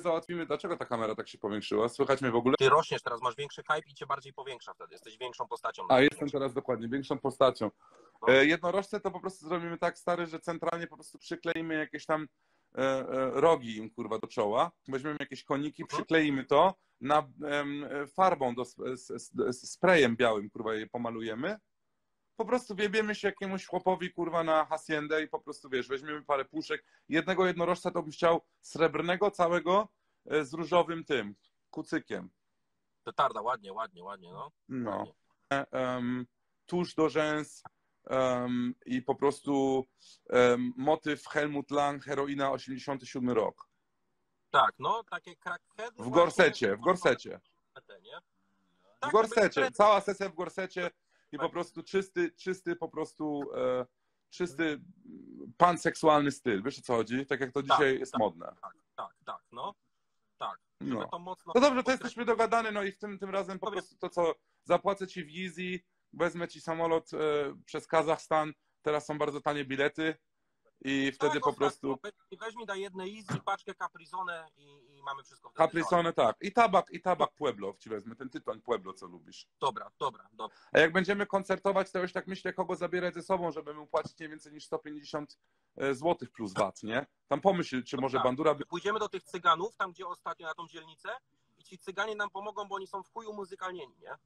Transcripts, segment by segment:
załatwimy, dlaczego ta kamera tak się powiększyła. Słychać mnie w ogóle? Ty rośniesz teraz, masz większy hype i cię bardziej powiększa wtedy. Jesteś większą postacią. A jestem teraz dokładnie większą postacią. E, jednorożce to po prostu zrobimy tak stary, że centralnie po prostu przykleimy jakieś tam e, e, rogi im kurwa do czoła. Weźmiemy jakieś koniki, Mhm. przykleimy to na em, farbą do, z, z, z sprayem białym kurwa je pomalujemy. Po prostu wiebiemy się jakiemuś chłopowi kurwa na haciendę i po prostu wiesz, weźmiemy parę puszek. Jednego jednorożca to bym chciał srebrnego całego e, z różowym tym kucykiem. Petarda, ładnie, ładnie, ładnie, no. No. Ładnie. em, tusz do rzęs em, i po prostu em, motyw Helmut Lang, heroina 87 rok. Tak, no, takie crackheady. W gorsecie, w gorsecie. Nie? W Tak, gorsecie, cała sesja w gorsecie i po Tak. prostu czysty, czysty po prostu e, czysty panseksualny styl. Wiesz o co chodzi? Tak jak to Tak, dzisiaj jest tak. modne. Tak, tak, tak, no. Tak, No. to mocno... No dobrze, to jesteśmy dogadane, no i w tym, tym razem po prostu to, co zapłacę ci w Easy, wezmę ci samolot e, przez Kazachstan, teraz są bardzo tanie bilety i wtedy po prostu Weź, mi da jedne easy, paczkę caprizone i, i mamy wszystko wtedy. Caprisone tak, i tabak, i tabak Pueblo ci wezmę, ten tytoń Pueblo, co lubisz. Dobra, dobra, dobra. A jak będziemy koncertować, to już tak myślę, kogo zabierać ze sobą, żeby mu płacić nie więcej niż 150 zł plus VAT, nie? Tam pomyśl, czy może tak. bandura by... Pójdziemy do tych cyganów, tam gdzie ostatnio na tą dzielnicę i ci cyganie nam pomogą, bo oni są w chuju muzykalnieni, nie?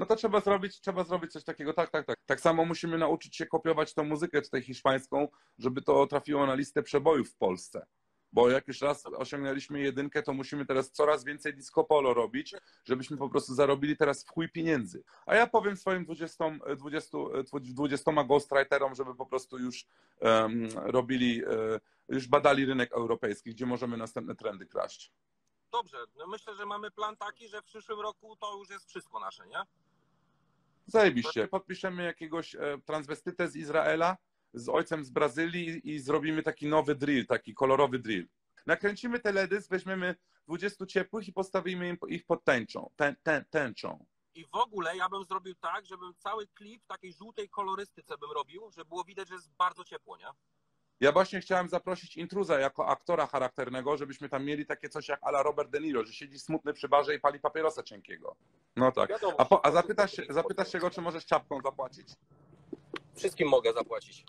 No to trzeba zrobić, trzeba zrobić coś takiego, tak, tak, tak. Tak samo musimy nauczyć się kopiować tą muzykę tutaj hiszpańską, żeby to trafiło na listę przebojów w Polsce. Bo jak już raz osiągnęliśmy jedynkę, to musimy teraz coraz więcej disco polo robić, żebyśmy po prostu zarobili teraz w chuj pieniędzy. A ja powiem swoim 20, 20, 20 ghostwriterom, żeby po prostu już em, robili, e, już badali rynek europejski, gdzie możemy następne trendy kraść. Dobrze, no myślę, że mamy plan taki, że w przyszłym roku to już jest wszystko nasze, nie? Zajebiście. Podpiszemy jakiegoś e, transwestytę z Izraela z ojcem z Brazylii i zrobimy taki nowy drill, taki kolorowy drill. Nakręcimy teledysk, weźmiemy 20 ciepłych i postawimy im- ich pod tęczą. Tę, tę, tęczą. I w ogóle ja bym zrobił tak, żebym cały klip w takiej żółtej kolorystyce bym robił, żeby było widać, że jest bardzo ciepło, nie? Ja właśnie chciałem zaprosić intruza jako aktora charakternego, żebyśmy tam mieli takie coś jak ala Robert De Niro, że siedzi smutny przy barze i pali papierosa cienkiego. No tak. Wiadomo, A, po, a zapytasz, zapytasz się go, czy możesz czapką zapłacić? Wszystkim mogę zapłacić.